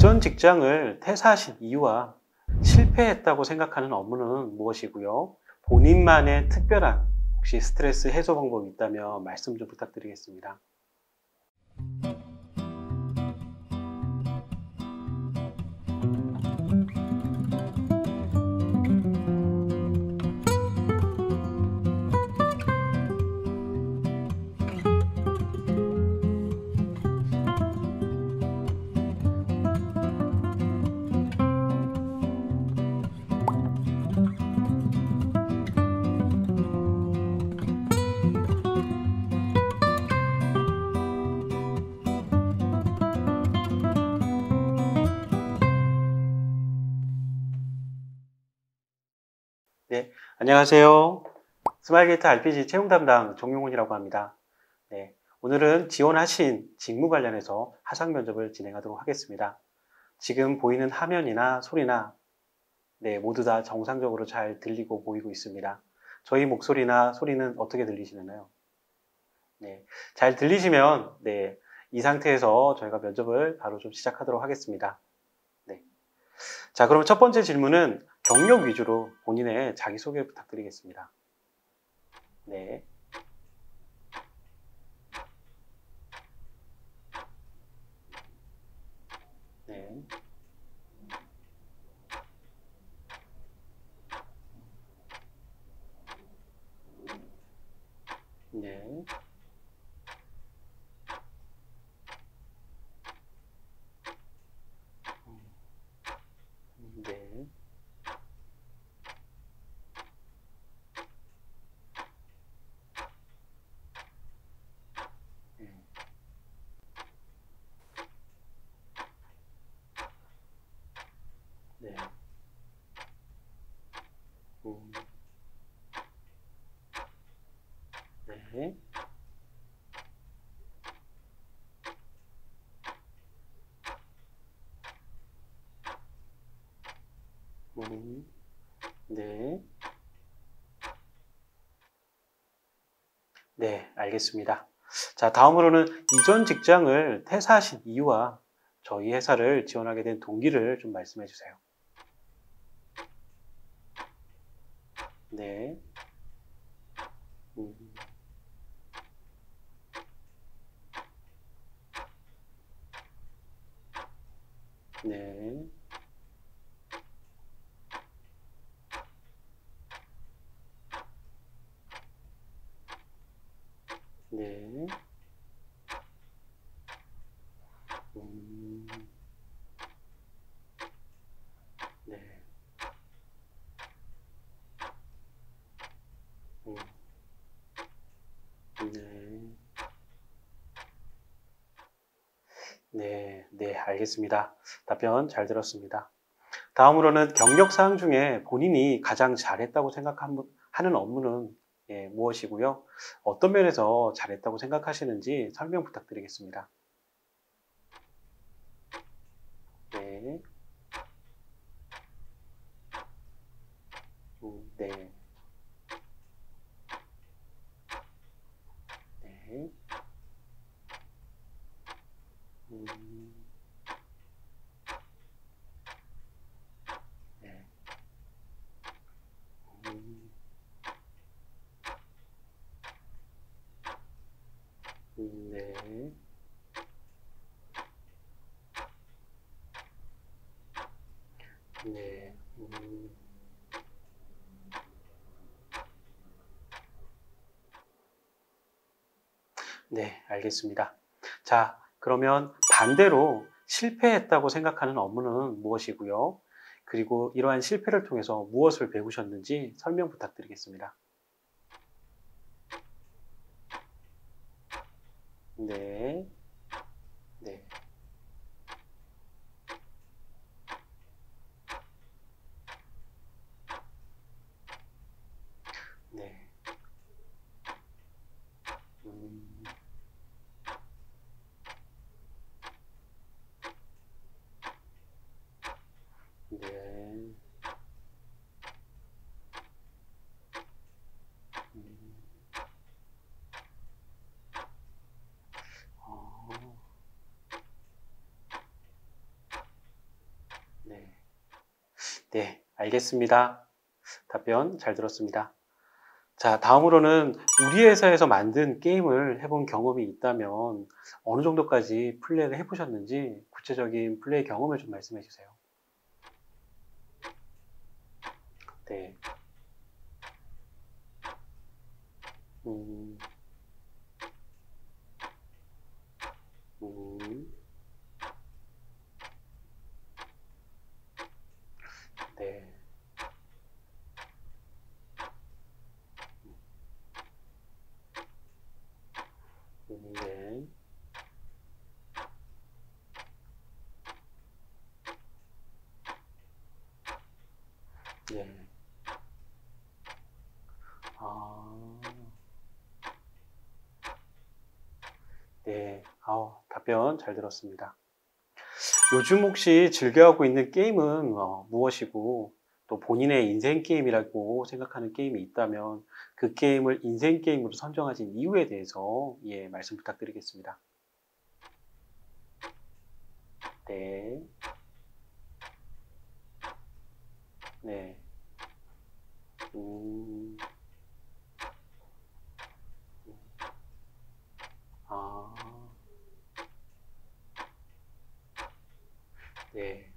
이전 직장을 퇴사하신 이유와 실패했다고 생각하는 업무는 무엇이고요? 본인만의 특별한 혹시 스트레스 해소 방법이 있다면 말씀 좀 부탁드리겠습니다. 네, 안녕하세요. 스마일게이트 RPG 채용 담당 정용훈이라고 합니다. 네, 오늘은 지원하신 직무 관련해서 화상 면접을 진행하도록 하겠습니다. 지금 보이는 화면이나 소리나 네, 모두 다 정상적으로 잘 들리고 보이고 있습니다. 저희 목소리나 소리는 어떻게 들리시나요? 네, 잘 들리시면 네, 이 상태에서 저희가 면접을 바로 좀 시작하도록 하겠습니다. 네. 자, 그럼 첫 번째 질문은 경력 위주로 본인의 자기소개 부탁드리겠습니다. 네. 네. 네. 음, 네. 음. 네. 음. 네. 음. 네. 네, 알겠습니다. 자, 다음으로는 이전 직장을 퇴사하신 이유와 저희 회사를 지원하게 된 동기를 좀 말씀해 주세요. 네. 음. 네. 네. 음. 네. 음. 네. 네, 네, 알겠습니다. 답변 잘 들었습니다. 다음으로는 경력 사항 중에 본인이 가장 잘했다고 생각하는 업무는 예, 무엇이고요? 어떤 면에서 잘했다고 생각하시는지 설명 부탁드리겠습니다. 네. 음, 네. 네. 음, 네. 음, 음, 네. 네. 음, 네, 알겠습니다. 자, 그러면 반대로 실패했다고 생각하는 업무는 무엇이고요? 그리고 이러한 실패를 통해서 무엇을 배우셨는지 설명 부탁드리겠습니다. 네. 네. 음, 네. 음. 어, 네, 알겠습니다. 답변 잘 들었습니다. 자, 다음으로는 우리 회사에서 만든 게임을 해본 경험이 있다면 어느 정도까지 플레이를 해보셨는지 구체적인 플레이 경험을 좀 말씀해 주세요. 네. 음, 음, 네. 음, 네. 네. 아, 네. 아우, 답변 잘 들었습니다. 요즘 혹시 즐겨하고 있는 게임은 어, 무엇이고 또 본인의 인생 게임이라고 생각하는 게임이 있다면 그 게임을 인생 게임으로 선정하신 이유에 대해서 예, 말씀 부탁드리겠습니다. 네. 네. 음, 아, 네.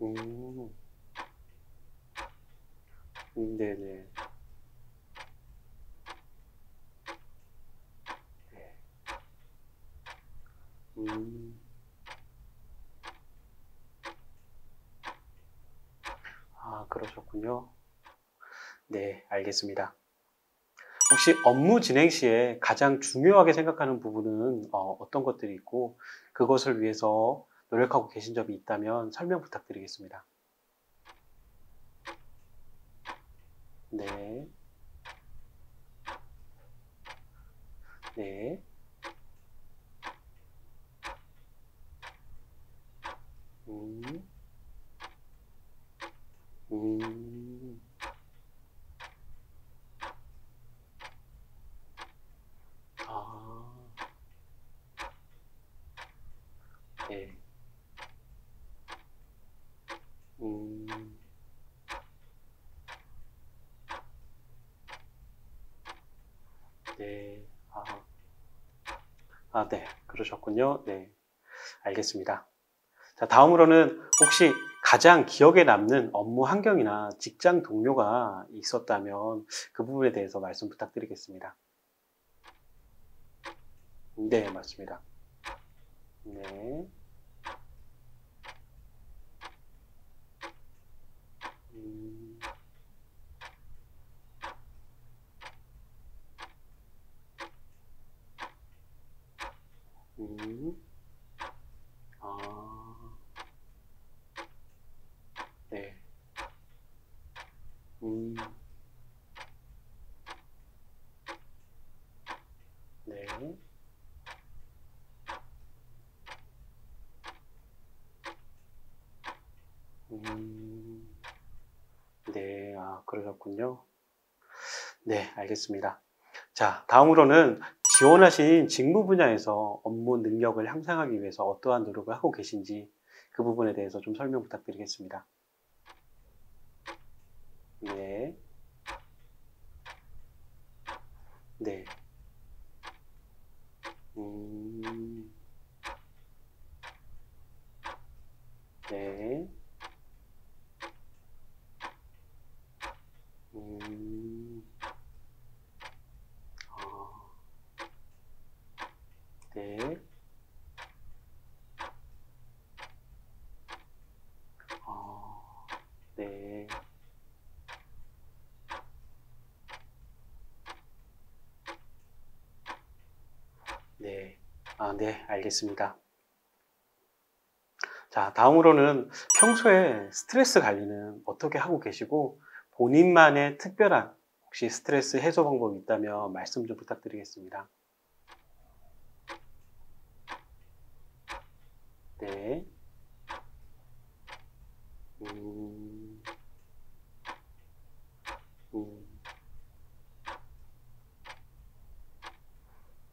음, 음, 네네. 네. 음, 아, 그러셨군요. 네, 알겠습니다. 혹시 업무 진행 시에 가장 중요하게 생각하는 부분은 어, 떤 것들이 있고 그것을 위해서 노력하고 계신 점이 있다면 설명 부탁드리겠습니다. 네, 네, 음, 음, 아, 네, 음, 네, 아, 아, 네, 그러셨군요. 네, 알겠습니다. 자, 다음으로는 혹시 가장 기억에 남는 업무 환경이나 직장 동료가 있었다면 그 부분에 대해서 말씀 부탁드리겠습니다. 네, 맞습니다. 네. 음, 음, 아, 네. 음, 네. 음, 네. 아, 그러셨군요. 네, 알겠습니다. 자, 다음으로는 지원하신 직무 분야에서 업무 능력을 향상하기 위해서 어떠한 노력을 하고 계신지 그 부분에 대해서 좀 설명 부탁드리겠습니다. 네, 네, 음, 네, 음, 아, 네, 아, 네, 네, 아, 네, 알겠습니다. 자, 다음으로는 평소에 스트레스 관리는 어떻게 하고 계시고 본인만의 특별한 혹시 스트레스 해소 방법이 있다면 말씀 좀 부탁드리겠습니다. 네. 음, 음,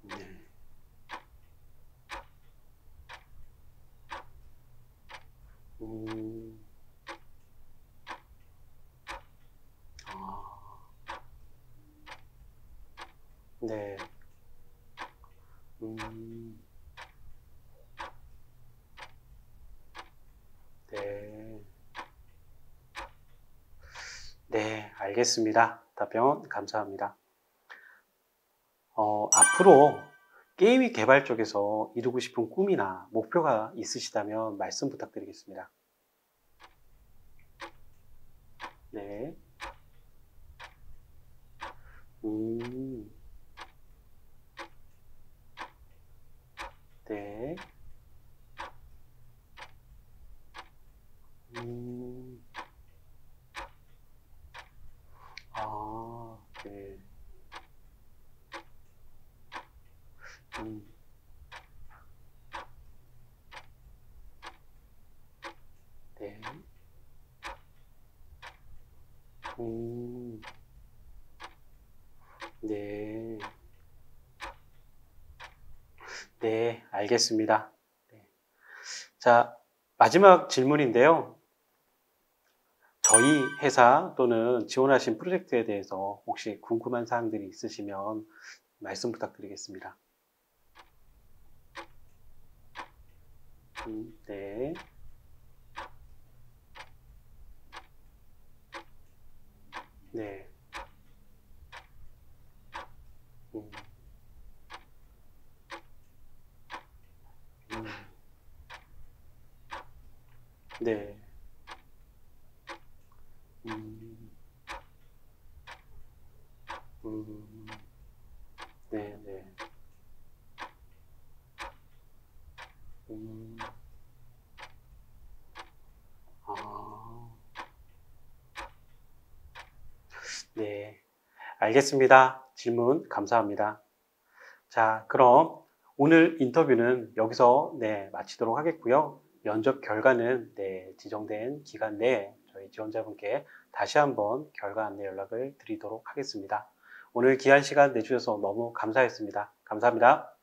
네. 음. 아. 네. 음. 네. 네, 알겠습니다. 답변 감사합니다. 어, 앞으로 게임 개발 쪽에서 이루고 싶은 꿈이나 목표가 있으시다면 말씀 부탁드리겠습니다. 네. 음. 네. 음. 아, 네. 음. 네. 음. 네. 네, 알겠습니다. 네. 자, 마지막 질문인데요. 저희 회사 또는 지원하신 프로젝트에 대해서 혹시 궁금한 사항들이 있으시면 말씀 부탁드리겠습니다. 음, 네. 네. 음, 음, 네. 음, 음, 네, 네. 음, 아, 네. 알겠습니다. 질문 감사합니다. 자, 그럼 오늘 인터뷰는 여기서 네, 마치도록 하겠고요. 면접 결과는 네, 지정된 기간 내에 저희 지원자분께 다시 한번 결과 안내 연락을 드리도록 하겠습니다. 오늘 귀한 시간 내주셔서 너무 감사했습니다. 감사합니다.